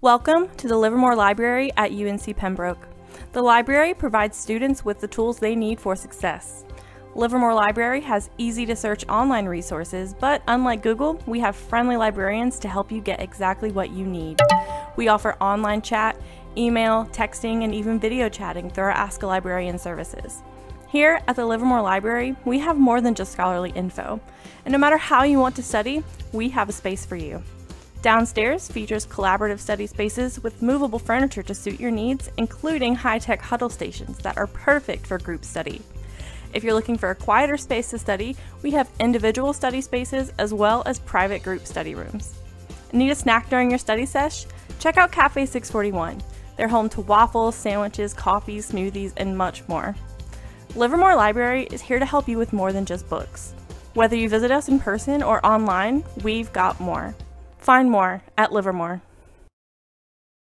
Welcome to the Livermore Library at UNC Pembroke. The library provides students with the tools they need for success. Livermore Library has easy to search online resources, but unlike Google, we have friendly librarians to help you get exactly what you need. We offer online chat, email, texting, and even video chatting through our Ask a Librarian services. Here at the Livermore Library, we have more than just scholarly info, and no matter how you want to study, we have a space for you. Downstairs features collaborative study spaces with movable furniture to suit your needs, including high tech huddle stations that are perfect for group study. If you're looking for a quieter space to study, we have individual study spaces as well as private group study rooms. Need a snack during your study sesh? Check out Cafe 641. They're home to waffles, sandwiches, coffees, smoothies, and much more. Livermore Library is here to help you with more than just books. Whether you visit us in person or online, we've got more. Find more at Livermore.